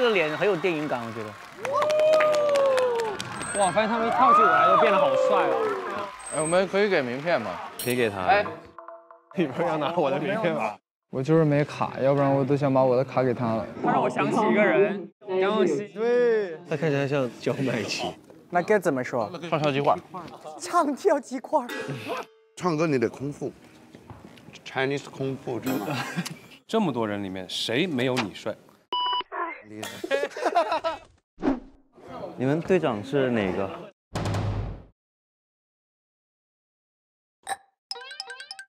这个脸很有电影感，我觉得。哇，发现他们一跳起舞来都变得好帅哦。哎，我们可以给名片吗？可以给他。哎，你不是要拿我的名片吗？我就是没卡，要不然我都想把我的卡给他了。他让我想起一个人，杨永熙。对，他看起来像焦麦琪。那该怎么说？唱跳鸡块。唱跳鸡块。唱歌你得空腹，Chinese 空腹，知道吗？这么多人里面，谁没有你帅？厉害。你们队长是哪个？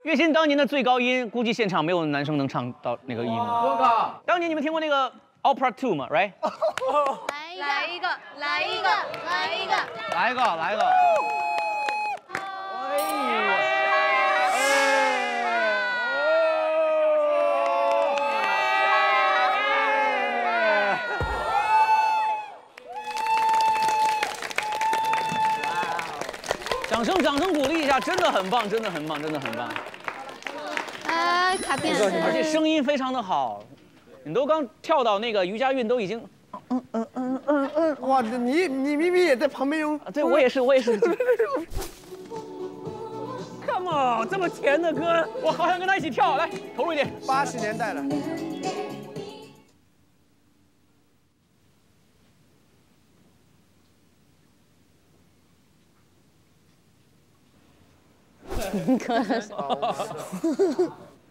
月薪当年的最高音，估计现场没有男生能唱到那个音。多高？当年你们听过那个 Opera Two 吗？Right？来一个，来一个，来一个，来一个，来一个。掌声，掌声鼓励一下，真的很棒，真的很棒，真的很棒。哎，卡片，而且声音非常的好，你都刚跳到那个瑜伽韵都已经，嗯嗯嗯嗯嗯，哇，你你明明也在旁边用，对我也是，我也是。Come on，这么甜的歌，我好想跟他一起跳，来投入一点。八十年代了。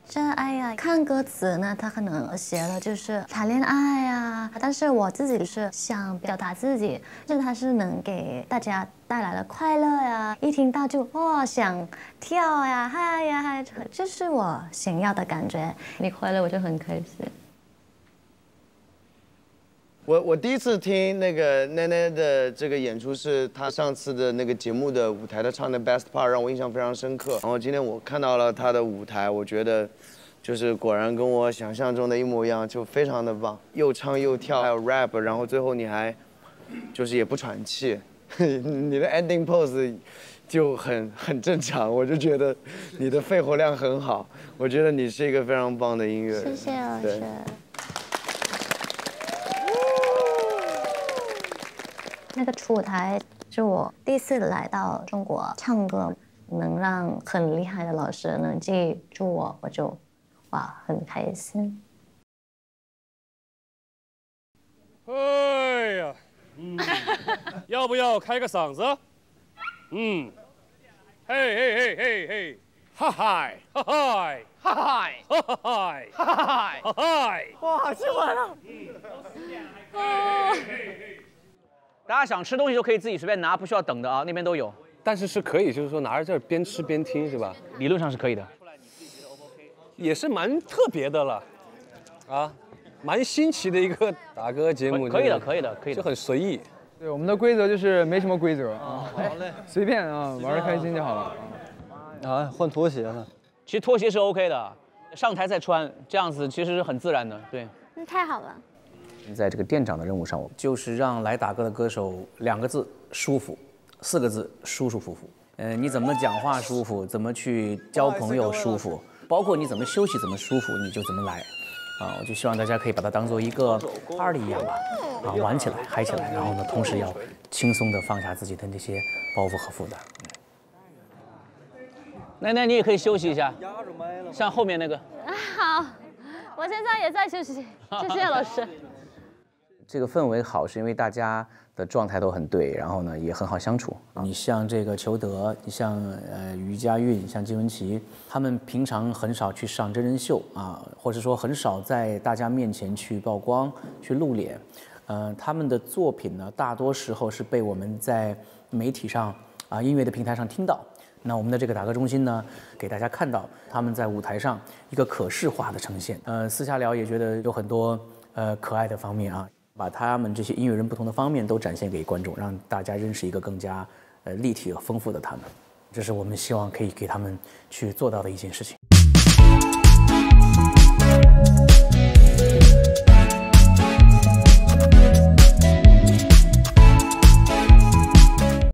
这哎呀，看歌词呢，他可能写了就是谈恋爱呀，但是我自己是想表达自己，就是他是能给大家带来了快乐呀，一听到就哇想跳呀，嗨呀嗨，这是我想要的感觉，你快乐我就很开心。我我第一次听那个奈奈的这个演出是她上次的那个节目的舞台，她唱的 Best Part 让我印象非常深刻。然后今天我看到了她的舞台，我觉得就是果然跟我想象中的一模一样，就非常的棒，又唱又跳，还有 rap，然后最后你还就是也不喘气，你的 ending pose 就很很正常，我就觉得你的肺活量很好，我觉得你是一个非常棒的音乐人。谢谢老师。那个初舞台是我第一次来到中国唱歌，能让很厉害的老师能记住我，我就哇很开心。哎呀，嗯，要不要开个嗓子？嗯，嘿嘿嘿嘿嘿，哈嗨，哈嗨，哈嗨，哈嗨，哈嗨，哈嗨，哇，今晚了。大家想吃东西就可以自己随便拿，不需要等的啊，那边都有。但是是可以，就是说拿着这儿边吃边听是吧？理论上是可以的。也是蛮特别的了，啊，蛮新奇的一个打歌节目。可以的，可以的，可以的，就很随意。对，我们的规则就是没什么规则啊，好嘞，随便啊，玩的开心就好了。啊，换拖鞋了。其实拖鞋是 OK 的，上台再穿，这样子其实是很自然的。对，那，太好了。在这个店长的任务上，我就是让来打歌的歌手两个字舒服，四个字舒舒服服。呃，你怎么讲话舒服，怎么去交朋友舒服，包括你怎么休息怎么舒服，你就怎么来。啊，我就希望大家可以把它当做一个 party 一样吧，啊，玩起来，嗨起来，然后呢，同时要轻松的放下自己的那些包袱和负担。奶奶，你也可以休息一下，像后面那个。好，我现在也在休息，谢谢老师。这个氛围好，是因为大家的状态都很对，然后呢也很好相处。你像这个裘德，你像呃于佳韵，像金文琪，他们平常很少去上真人秀啊，或者说很少在大家面前去曝光、去露脸。呃，他们的作品呢，大多时候是被我们在媒体上啊音乐的平台上听到。那我们的这个打歌中心呢，给大家看到他们在舞台上一个可视化的呈现。呃，私下聊也觉得有很多呃可爱的方面啊。把他们这些音乐人不同的方面都展现给观众，让大家认识一个更加呃立体和丰富的他们，这是我们希望可以给他们去做到的一件事情。